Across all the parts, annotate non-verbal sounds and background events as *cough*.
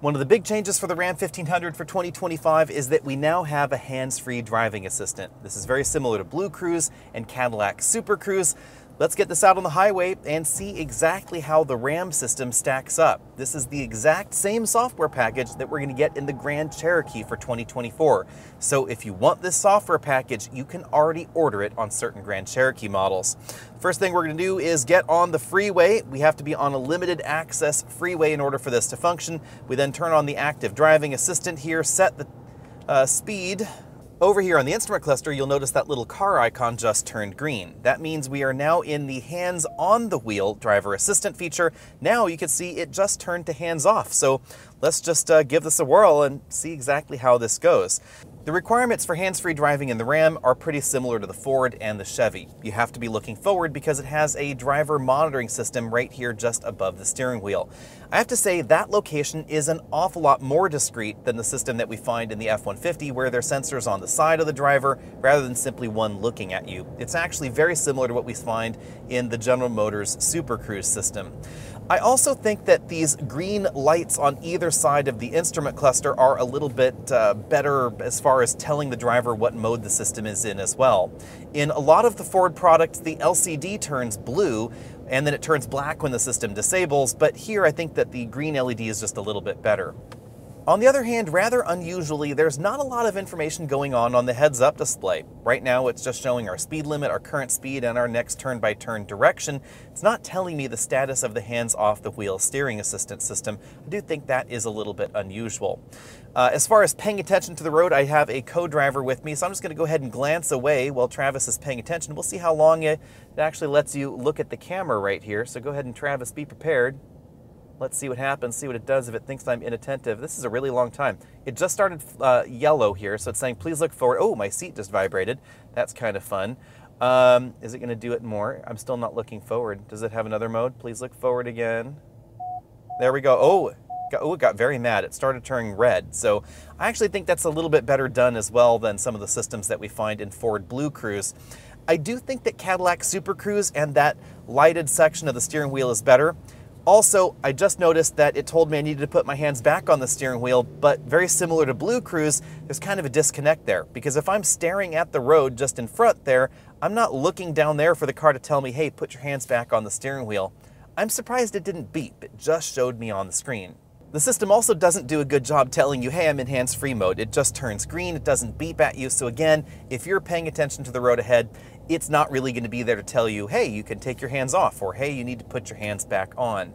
One of the big changes for the Ram 1500 for 2025 is that we now have a hands-free driving assistant. This is very similar to Blue Cruise and Cadillac Super Cruise. Let's get this out on the highway and see exactly how the RAM system stacks up. This is the exact same software package that we're going to get in the Grand Cherokee for 2024. So if you want this software package, you can already order it on certain Grand Cherokee models. First thing we're going to do is get on the freeway. We have to be on a limited access freeway in order for this to function. We then turn on the active driving assistant here, set the uh, speed over here on the instrument cluster, you'll notice that little car icon just turned green. That means we are now in the hands on the wheel driver assistant feature. Now you can see it just turned to hands off. So let's just uh, give this a whirl and see exactly how this goes. The requirements for hands-free driving in the Ram are pretty similar to the Ford and the Chevy. You have to be looking forward because it has a driver monitoring system right here just above the steering wheel. I have to say that location is an awful lot more discreet than the system that we find in the F-150 where there are sensors on the side of the driver rather than simply one looking at you. It's actually very similar to what we find in the General Motors Super Cruise system. I also think that these green lights on either side of the instrument cluster are a little bit uh, better as far as telling the driver what mode the system is in as well. In a lot of the Ford products, the LCD turns blue, and then it turns black when the system disables, but here I think that the green LED is just a little bit better. On the other hand, rather unusually, there's not a lot of information going on on the heads-up display. Right now, it's just showing our speed limit, our current speed, and our next turn-by-turn -turn direction. It's not telling me the status of the hands-off-the-wheel steering assistance system. I do think that is a little bit unusual. Uh, as far as paying attention to the road, I have a co-driver with me, so I'm just going to go ahead and glance away while Travis is paying attention. We'll see how long it, it actually lets you look at the camera right here. So go ahead and Travis, be prepared. Let's see what happens, see what it does if it thinks I'm inattentive. This is a really long time. It just started uh, yellow here, so it's saying, please look forward. Oh, my seat just vibrated. That's kind of fun. Um, is it going to do it more? I'm still not looking forward. Does it have another mode? Please look forward again. There we go. Oh, got, oh, it got very mad. It started turning red. So I actually think that's a little bit better done as well than some of the systems that we find in Ford Blue Cruise. I do think that Cadillac Super Cruise and that lighted section of the steering wheel is better. Also, I just noticed that it told me I needed to put my hands back on the steering wheel, but very similar to Blue Cruise, there's kind of a disconnect there. Because if I'm staring at the road just in front there, I'm not looking down there for the car to tell me, hey, put your hands back on the steering wheel. I'm surprised it didn't beep, it just showed me on the screen. The system also doesn't do a good job telling you, hey, I'm in hands-free mode. It just turns green, it doesn't beep at you. So again, if you're paying attention to the road ahead, it's not really going to be there to tell you, hey, you can take your hands off, or hey, you need to put your hands back on.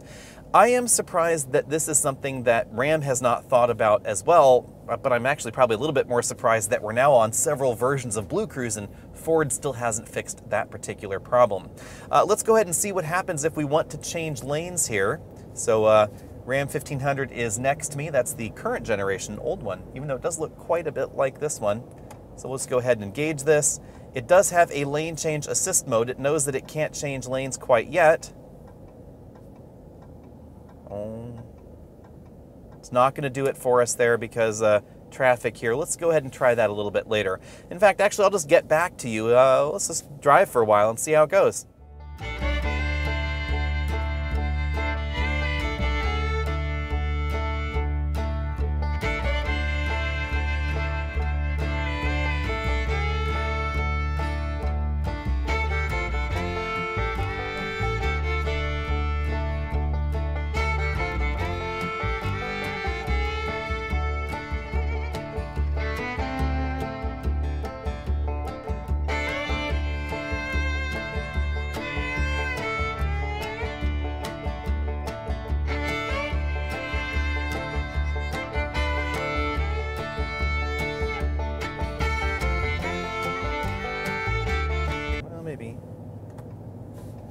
I am surprised that this is something that RAM has not thought about as well, but I'm actually probably a little bit more surprised that we're now on several versions of Blue Cruise and Ford still hasn't fixed that particular problem. Uh, let's go ahead and see what happens if we want to change lanes here. So uh, Ram 1500 is next to me. That's the current generation, old one, even though it does look quite a bit like this one. So let's go ahead and engage this. It does have a lane change assist mode. It knows that it can't change lanes quite yet. Oh. It's not going to do it for us there because uh, traffic here. Let's go ahead and try that a little bit later. In fact, actually, I'll just get back to you. Uh, let's just drive for a while and see how it goes.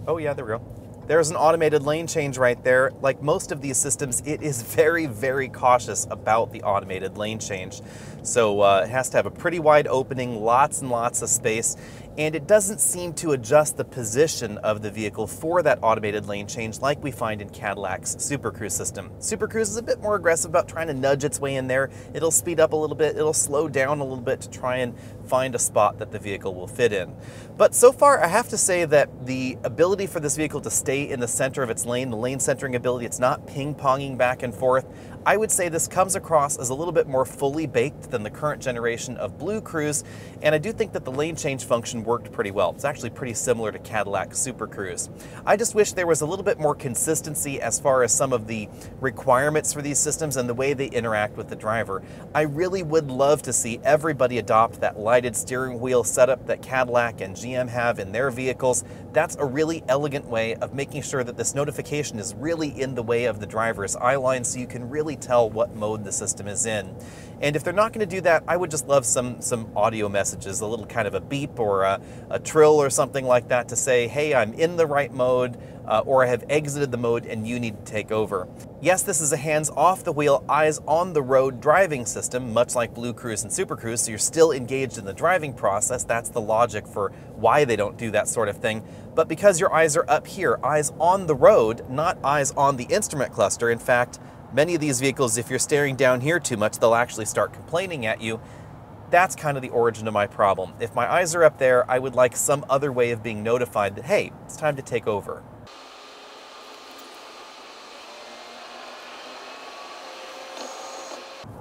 Oh yeah, there we go. There's an automated lane change right there. Like most of these systems, it is *laughs* very, very cautious about the automated lane change. So uh, it has to have a pretty wide opening, lots and lots of space, and it doesn't seem to adjust the position of the vehicle for that automated lane change like we find in Cadillac's Super Cruise system. Super Cruise is a bit more aggressive about trying to nudge its way in there. It'll speed up a little bit, it'll slow down a little bit to try and find a spot that the vehicle will fit in. But so far, I have to say that the ability for this vehicle to stay in the center of its lane, the lane centering ability, it's not ping-ponging back and forth. I would say this comes across as a little bit more fully baked than the current generation of Blue Cruise, and I do think that the lane change function worked pretty well. It's actually pretty similar to Cadillac Super Cruise. I just wish there was a little bit more consistency as far as some of the requirements for these systems and the way they interact with the driver. I really would love to see everybody adopt that lighted steering wheel setup that Cadillac and GM have in their vehicles. That's a really elegant way of making sure that this notification is really in the way of the driver's eye line so you can really tell what mode the system is in. And if they're not going to do that, I would just love some some audio messages, a little kind of a beep or a, a trill or something like that to say, hey, I'm in the right mode uh, or I have exited the mode and you need to take over. Yes, this is a hands off the wheel, eyes on the road driving system, much like Blue Cruise and Super Cruise, so you're still engaged in the driving process. That's the logic for why they don't do that sort of thing. But because your eyes are up here, eyes on the road, not eyes on the instrument cluster, in fact, many of these vehicles, if you're staring down here too much, they'll actually start complaining at you that's kind of the origin of my problem. If my eyes are up there, I would like some other way of being notified that, hey, it's time to take over.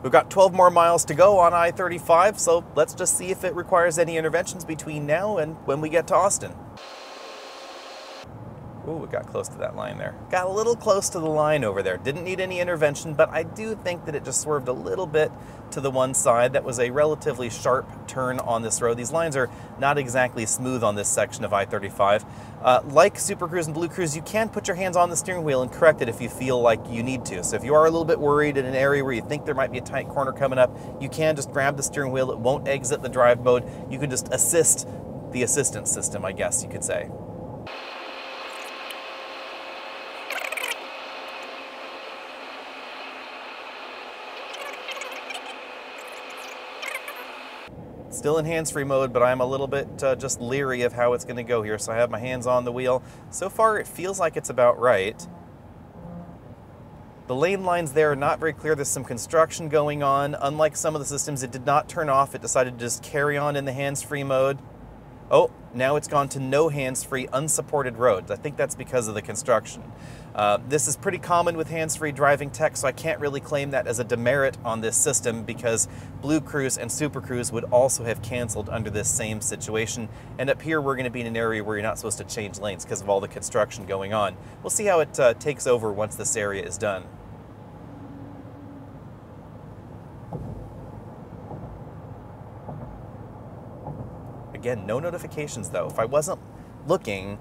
We've got 12 more miles to go on I-35, so let's just see if it requires any interventions between now and when we get to Austin. Ooh, we got close to that line there. Got a little close to the line over there. Didn't need any intervention, but I do think that it just swerved a little bit to the one side. That was a relatively sharp turn on this road. These lines are not exactly smooth on this section of I-35. Uh, like Super Cruise and Blue Cruise, you can put your hands on the steering wheel and correct it if you feel like you need to. So if you are a little bit worried in an area where you think there might be a tight corner coming up, you can just grab the steering wheel. It won't exit the drive mode. You can just assist the assistance system, I guess you could say. Still in hands-free mode, but I'm a little bit uh, just leery of how it's going to go here. So I have my hands on the wheel. So far, it feels like it's about right. The lane lines there are not very clear. There's some construction going on. Unlike some of the systems, it did not turn off. It decided to just carry on in the hands-free mode. Oh, now it's gone to no hands-free unsupported roads. I think that's because of the construction. Uh, this is pretty common with hands-free driving tech, so I can't really claim that as a demerit on this system because Blue Cruise and Super Cruise would also have canceled under this same situation. And up here, we're going to be in an area where you're not supposed to change lanes because of all the construction going on. We'll see how it uh, takes over once this area is done. Again, no notifications though. If I wasn't looking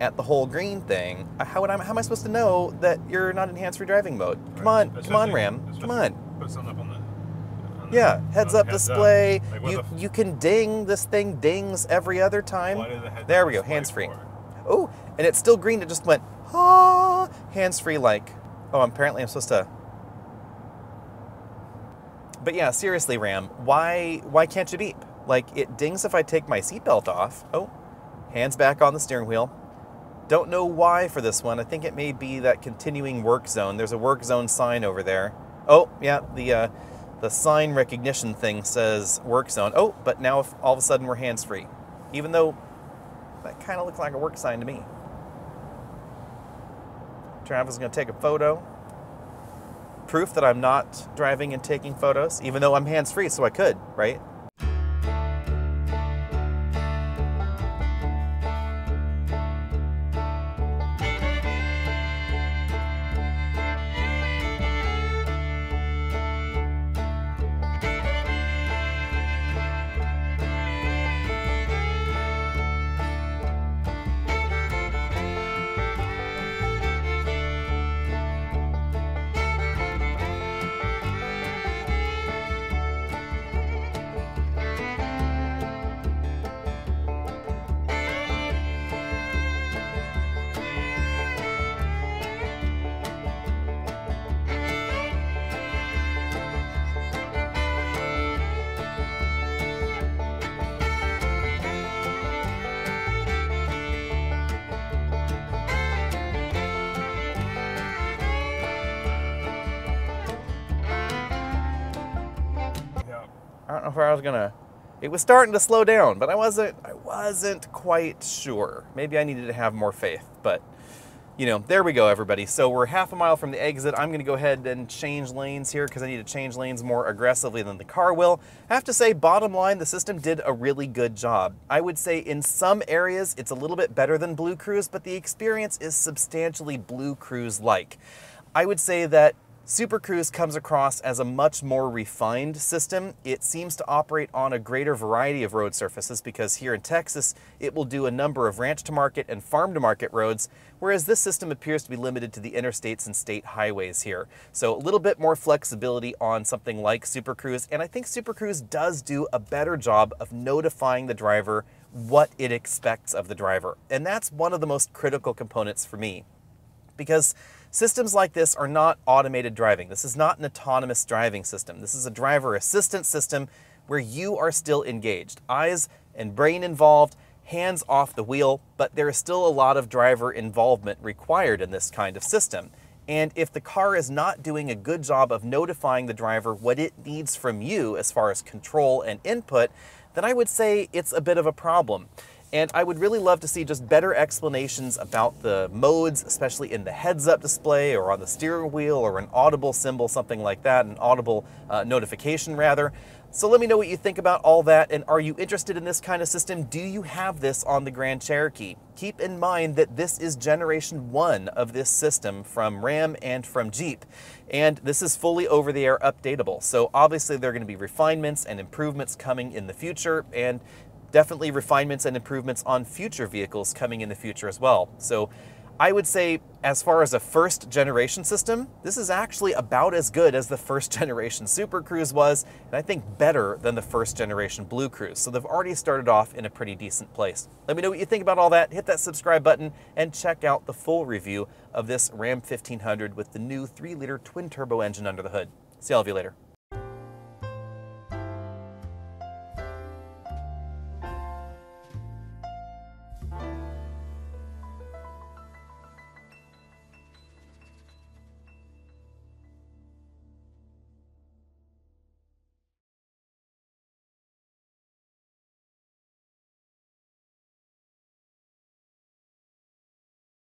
at the whole green thing, how would I, how am I supposed to know that you're not in hands-free driving mode? Come on, come on, Ram, come on. Put something up on the. on Yeah, the- heads up heads display. Like, you you can ding. This thing dings every other time. the There we go, hands-free. for? Oh, and it's still green. It just went ah, hands-free like. Oh, apparently I'm supposed to. But yeah, seriously, Ram, why why can't you beep? Like it dings if I take my seatbelt off. Oh, hands back on the steering wheel. Don't know why for this one. I think it may be that continuing work zone. There's a work zone sign over there. Oh, yeah, the uh, the sign recognition thing says work zone. Oh, but now if all of a sudden we're hands free, even though that kind of looked like a work sign to me. Travis is going to take a photo. Proof that I'm not driving and taking photos, even though I'm hands free, so I could, right? I don't know if I was gonna. It was starting to slow down, but I wasn't. I wasn't quite sure. Maybe I needed to have more faith, but you know, there we go, everybody. So we're half a mile from the exit. I'm to go ahead and change lanes here because I need to change lanes more aggressively than the car will. I have to say, bottom line, the system did a really good job. I would say in some areas it's a little bit better than Blue Cruise, but the experience is substantially Blue Cruise-like. I would say that Super Cruise comes across as a much more refined system. It seems to operate on a greater variety of road surfaces because here in Texas, it will do a number of ranch to market and farm to market roads, whereas this system appears to be limited to the interstates and state highways here. So a little bit more flexibility on something like Super Cruise, and I think Super Cruise does do a better job of notifying the driver what it expects of the driver. And that's one of the most critical components for me because Systems like this are not automated driving. This is not an autonomous driving system. This is a driver assistance system where you are still engaged. Eyes and brain involved, hands off the wheel, but there is still a lot of driver involvement required in this kind of system. And if the car is not doing a good job of notifying the driver what it needs from you as far as control and input, then I would say it's a bit of a problem. And I would really love to see just better explanations about the modes, especially in the heads-up display or on the steering wheel or an audible symbol, something like that, an audible uh, notification rather. So let me know what you think about all that, and are you interested in this kind of system? Do you have this on the Grand Cherokee? Keep in mind that this is generation one of this system from Ram and from Jeep, and this is fully over-the-air updatable. So obviously there are going to be refinements and improvements coming in the future, and definitely refinements and improvements on future vehicles coming in the future as well. So I would say as far as a first generation system, this is actually about as good as the first *laughs* generation Super Cruise was, and I think better than the first generation Blue Cruise. So they've already started off in a pretty decent place. Let me know what you think about all that. Hit that subscribe button and check out the full review of this Ram 1500 with the new 3 liter twin turbo engine under the hood. See all of you later.